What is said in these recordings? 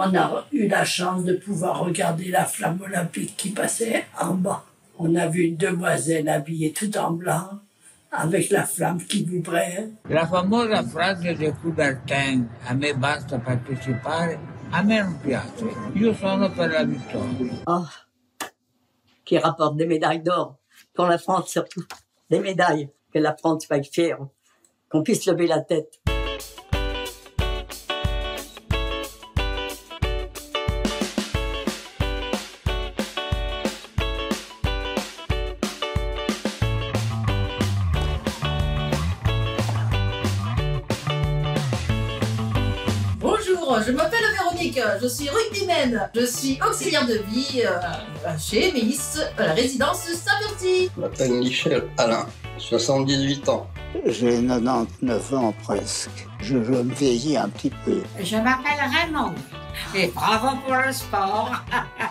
On a eu la chance de pouvoir regarder la flamme olympique qui passait en bas. On a vu une demoiselle habillée tout en blanc, avec la flamme qui vibrait. La famosa frase di Coubertin, a me basta partecipare, a me non piace. Io sono per la vittoria. Oh, qui rapporte des médailles d'or, pour la France surtout, des médailles, que la France soit fière, qu'on puisse lever la tête. Bonjour, je m'appelle Véronique, je suis rugbyman, je suis auxiliaire de vie euh, chez Mélis, à la résidence Saint-Berty. Je m'appelle Michel Alain, 78 ans. J'ai 99 ans presque. Je, je me vieillis un petit peu. Je m'appelle Raymond et bravo pour le sport.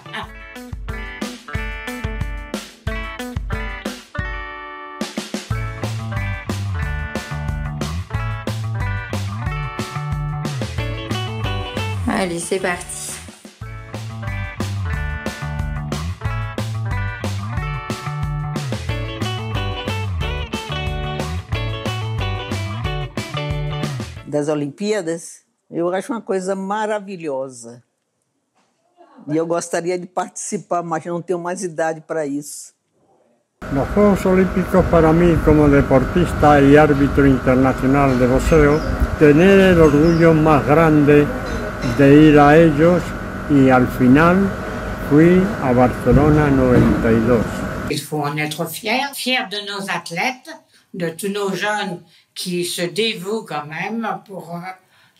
Allez, c'est parti. das Olimpíadas, eu acho uma coisa maravilhosa. E eu gostaria de participar, mas não tenho mais idade para isso. Los Juegos Olímpicos para mí como deportista y árbitro internacional de boxeo, tener el orgullo más grande de ir a ellos y al final fui a Barcelona 92. Il faut en être fier, fier de nos athlètes, de tous nos jeunes qui se dévouent quand même pour euh,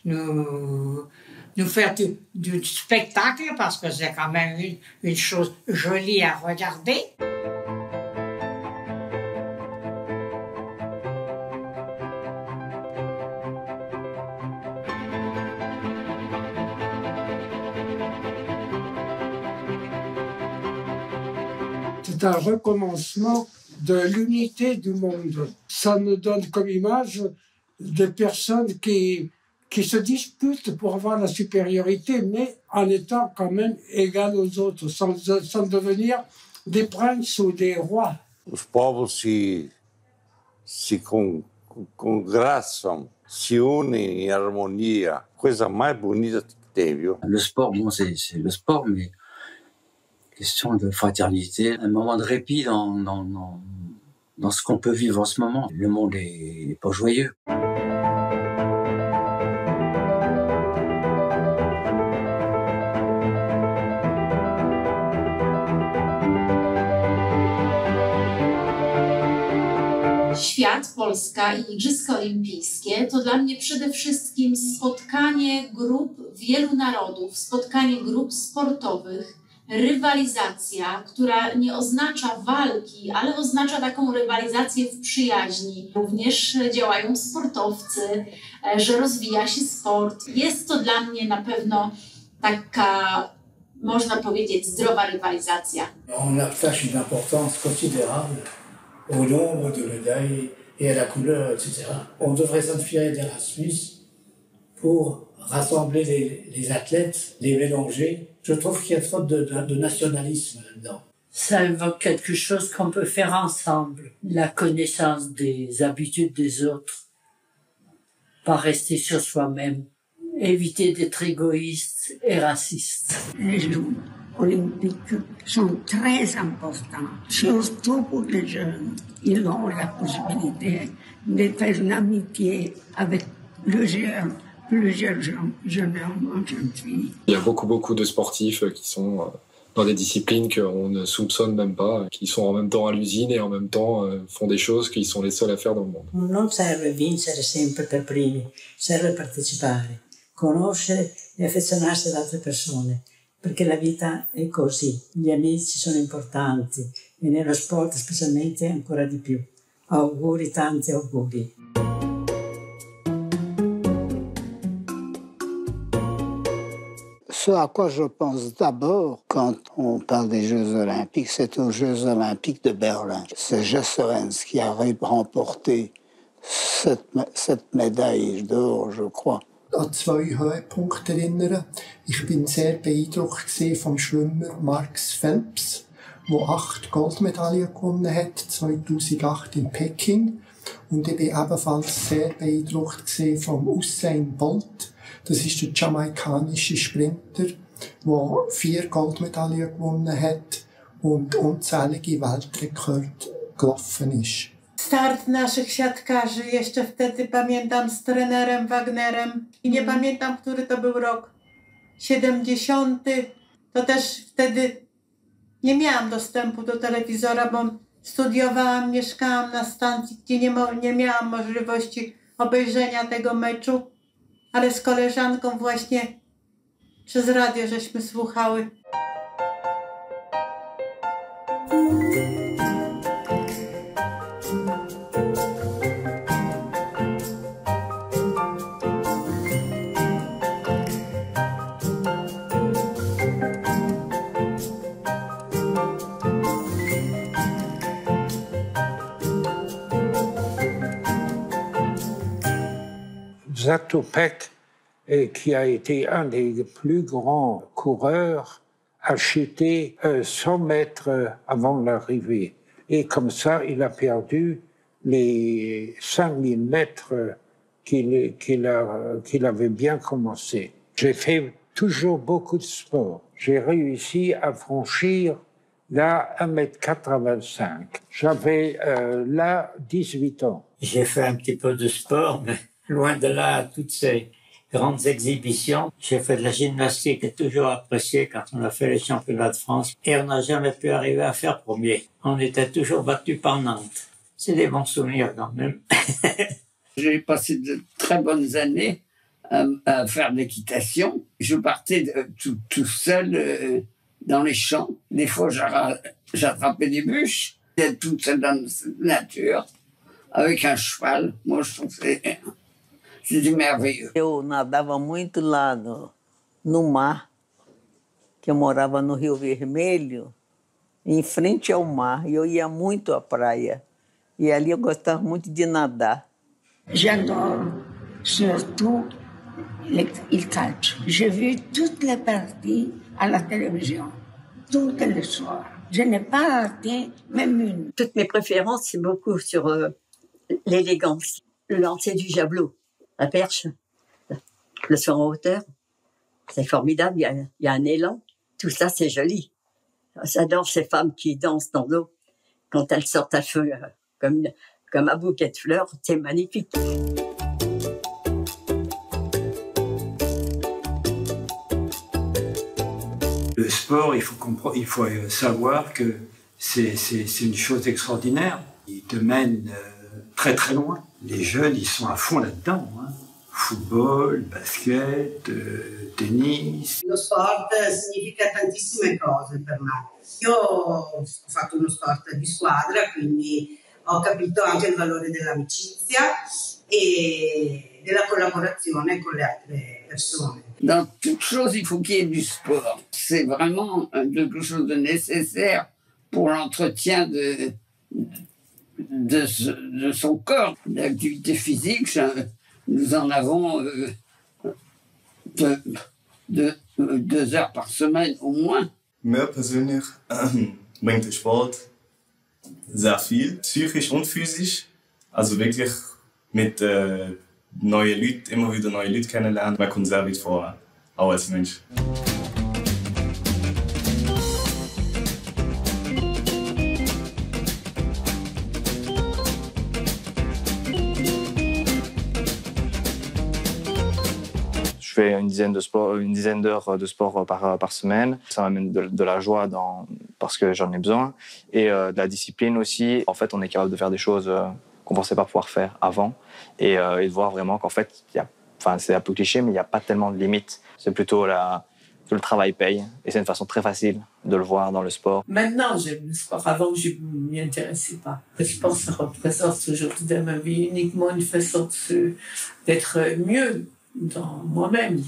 nous, nous faire du, du spectacle parce que c'est quand même une, une chose jolie à regarder. Un recommencement de l'unité du monde. Ça me donne comme image des personnes qui, qui se disputent pour avoir la supériorité, mais en étant quand même égales aux autres, sans, sans devenir des princes ou des rois. Os povos se, se con, congraçam, se unem em harmonia. Coisa mais bonita que tem, viu? Le sport, bon, c'est le sport, mais question de fraternité, un moment de répit dans, dans, dans, dans ce qu'on peut vivre en ce moment. Le monde est, pas joyeux. Świat, Polska i Igrzyska Olimpijskie to dla mnie przede wszystkim spotkanie grup wielu narodów, spotkanie grup sportowych, rywalizacja, która nie oznacza walki, ale oznacza taką rywalizację w przyjaźni. Również działają sportowcy, e, że rozwija się sport. Jest to dla mnie na pewno taka, można powiedzieć, zdrowa rywalizacja. On attache une importance considérable au nombre de médailles et à la couleur, etc. On devrait s'inspirer d'Erasmus pour rassembler les, les athlètes, les mélanger. Je trouve qu'il y a trop de, nationalisme là-dedans. Ça évoque quelque chose qu'on peut faire ensemble. La connaissance des habitudes des autres. Pas rester sur soi-même. Éviter d'être égoïste et raciste. Les Jeux olympiques sont très importants, surtout pour les jeunes. Ils ont la possibilité de faire une amitié avec plusieurs plusieurs jeunes, jeunes hommes, jeunes filles. Il y a beaucoup, beaucoup de sportifs euh, qui sont euh, dans des disciplines qu'on ne soupçonne même pas, qui sont en même temps à l'usine et en même temps euh, font des choses qu'ils sont les seuls à faire dans le monde. Non serve vincere sempre per primi, serve partecipare, conoscere e affezionarsi ad altre persone, perché la vita è così, gli amici sono importanti e nello sport specialmente ancora di più. Auguri, tanti auguri. Ce à quoi je pense d'abord quand on parle des Jeux olympiques, c'est aux Jeux olympiques de Berlin. C'est Jesserens qui a remporté cette, cette médaille d'or, je crois. an zwei Höhepunkte erinnern. Ich bin sehr beeindruckt vom Schwimmer Marx Phelps, der acht Goldmedaillen gewonnen hat, 2008 in Peking. Und ich bin ebenfalls sehr beeindruckt vom Usain Bolt. Das ist der jamaikanische Sprinter, der vier Goldmedaillen gewonnen hat und unzählige Weltrekorde gelaufen ist. Start naszych siatkarzy, jeszcze wtedy pamiętam z trenerem Wagnerem i nie pamiętam, który to był rok. 70. To też wtedy nie miałam dostępu do telewizora, bo studiowałam, mieszkałam na stacji, gdzie nie, nie miałam możliwości obejrzenia tego meczu, ale z koleżanką właśnie przez radio żeśmy słuchały. Zatopek, qui a été un des plus grands coureurs, a chuté 100 mètres avant l'arrivée. Et comme ça, il a perdu les 5000 mètres qu'il qu'il avait bien commencé. J'ai fait toujours beaucoup de sport. J'ai réussi à franchir là 1m85. J'avais euh, là 18 ans. J'ai fait un petit peu de sport, mais loin de là, toutes ces grandes exhibitions. J'ai fait de la gymnastique et toujours apprécié quand on a fait les championnats de France. Et on n'a jamais pu arriver à faire premier. On était toujours battu par Nantes. C'est des bons souvenirs quand même. J'ai passé de très bonnes années à, faire de l'équitation. Je partais tout, seul euh, dans les champs. Des fois, j'attrapais des bûches. J'étais tout seul dans la nature avec un cheval. Moi, je trouve que c'était merveilleux. Eu nadava muito lá no, no mar, que eu morava no Rio Vermelho, em frente ao mar, e eu ia muito à praia. E ali eu gostava muito de nadar. J'adore surtout le- il calcio. J'ai vu toutes les parties à la télévision, toutes les soirs. Je n'ai pas raté même une. Toutes mes préférences, c'est beaucoup sur euh, l'élégance, le lancer du javelot, la perche, le saut en hauteur. C'est formidable, il y, a, un élan. Tout ça, c'est joli. J'adore ces femmes qui dansent dans l'eau quand elles sortent à feu euh, comme, comme un bouquet de fleurs. C'est magnifique. Le sport, il faut, il faut euh, savoir que c'est une chose extraordinaire. Il te mène euh, très très loin. Les jeunes, ils sont à fond là-dedans. hein. Football, basket, euh, tennis. Lo sport significa tantissime cose per me. Io ho fatto uno sport di squadra, quindi ho capito anche il valore dell'amicizia e della collaborazione con le altre persone. Dans toute chose, il faut qu'il y ait du sport. C'est vraiment quelque chose de nécessaire pour l'entretien de, de, de son corps. L'activité physique, ça, nous en avons euh, de- de- euh, deux heures par semaine au moins. Mir persönlich bringt der Sport sehr viel, psychisch und physisch. Also wirklich mit äh, neuen Leuten, immer wieder neue Leute kennenlernen. Man kommt sehr weit vor, auch als Mensch. Fais une dizaine de sport, une dizaine d'heures de sport par, par semaine. Ça m'amène de, la joie dans, parce que j'en ai besoin et euh, de la discipline aussi. En fait, on est capable de faire des choses euh, qu'on pensait pas pouvoir faire avant et, euh, de voir vraiment qu'en fait, il y a, enfin, c'est un peu cliché, mais il n'y a pas tellement de limites. C'est plutôt la, que le travail paye et c'est une façon très facile de le voir dans le sport. Maintenant, j'aime le sport. Avant, je ne m'y intéressais pas. Le sport, ça représente aujourd'hui dans ma vie uniquement une façon d'être mieux dans moi-même.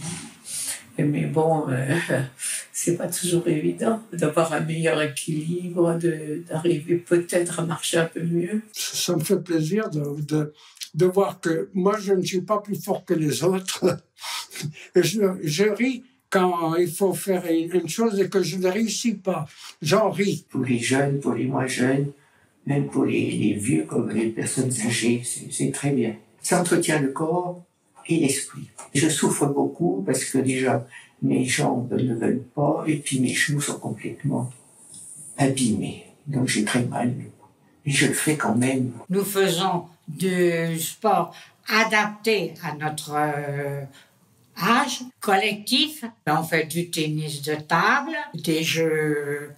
Mais bon, euh, c'est pas toujours évident d'avoir un meilleur équilibre, de- d'arriver peut-être à marcher un peu mieux. Ça me fait plaisir de, de, de voir que moi, je ne suis pas plus fort que les autres. Je, je ris quand il faut faire une, chose et que je ne réussis pas. J'en ris. Pour les jeunes, pour les moins jeunes, même pour les, les vieux comme les personnes âgées, c'est très bien. Ça entretient le corps et l'esprit. Je souffre beaucoup parce que déjà mes jambes ne veulent pas et puis mes genoux sont complètement abîmés. Donc j'ai très mal. Et je le fais quand même. Nous faisons du sport adapté à notre euh, âge collectif. On fait du tennis de table, des jeux,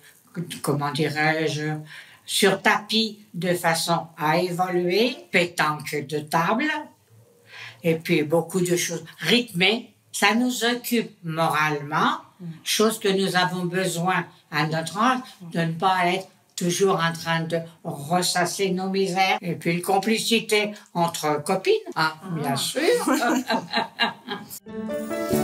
comment dirais-je, sur tapis de façon à évoluer, pétanque de table, et puis beaucoup de choses rythmées. Ça nous occupe moralement, chose que nous avons besoin à notre âge, de ne pas être toujours en train de ressasser nos misères. Et puis une complicité entre copines, ah, bien sûr.